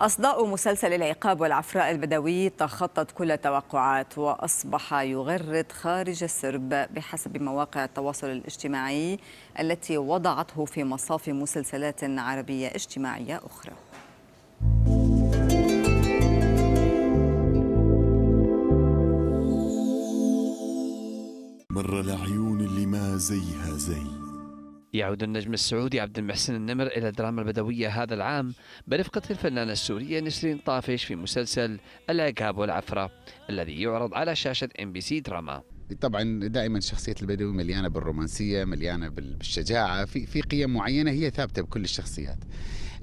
أصداء مسلسل العقاب والعفراء البدوي تخطت كل التوقعات وأصبح يغرد خارج السرب بحسب مواقع التواصل الاجتماعي التي وضعته في مصاف مسلسلات عربية اجتماعية أخرى. مر العيون اللي ما زيها زي. يعود النجم السعودي عبد المحسن النمر إلى الدراما البدوية هذا العام برفقة الفنانة السورية نسرين طافش في مسلسل العقاب والعفرة الذي يعرض على شاشة إم بي سي دراما. طبعا دائما شخصية البدوي مليانة بالرومانسية مليانة بالشجاعة في في قيم معينة هي ثابتة بكل الشخصيات.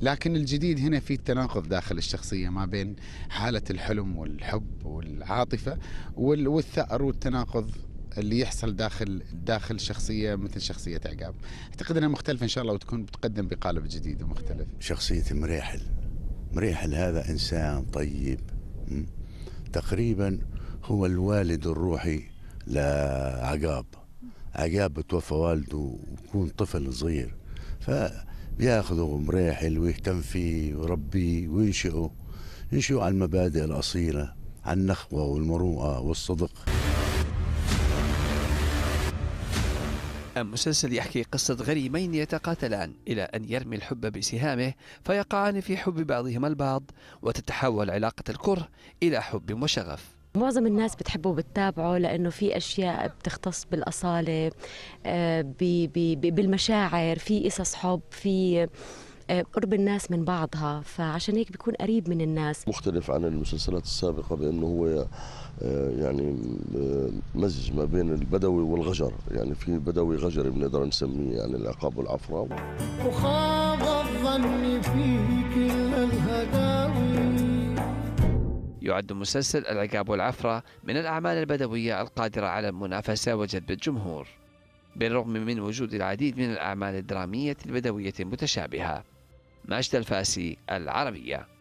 لكن الجديد هنا في تناقض داخل الشخصية ما بين حالة الحلم والحب والعاطفة والثأر والتناقض اللي يحصل داخل داخل شخصية مثل شخصية عقاب. أعتقد إنها مختلفة إن شاء الله وتكون بتقدم بقالب جديد ومختلف. شخصيه مريحل مريحل هذا إنسان طيب تقريبا هو الوالد الروحي لعقاب. عقاب بتوفى والده ويكون طفل صغير. فبياخذه مريحل ويهتم فيه ويربيه وينشئه ينشئه على المبادئ الأصيلة على النخوة والمروءة والصدق. المسلسل يحكي قصة غريمين يتقاتلان إلى أن يرمي الحب بسهامه فيقعان في حب بعضهما البعض وتتحول علاقة الكره إلى حب وشغف معظم الناس بتحبه وبتتابعه لأنه في أشياء بتختص بالأصالة آه، بالمشاعر في قصص حب في قرب الناس من بعضها فعشان هيك بيكون قريب من الناس. مختلف عن المسلسلات السابقة بأنه هو آه، يعني آه، مزج ما بين البدوي والغجر. يعني في بدوي غجري بنقدر نسميه يعني العقاب والعفرة. وخاب الظن فيك الهداوي. يعد مسلسل العقاب والعفرة من الأعمال البدوية القادرة على المنافسة وجذب الجمهور بالرغم من وجود العديد من الأعمال الدرامية البدوية المتشابهة. ماجد الفاسي العربية.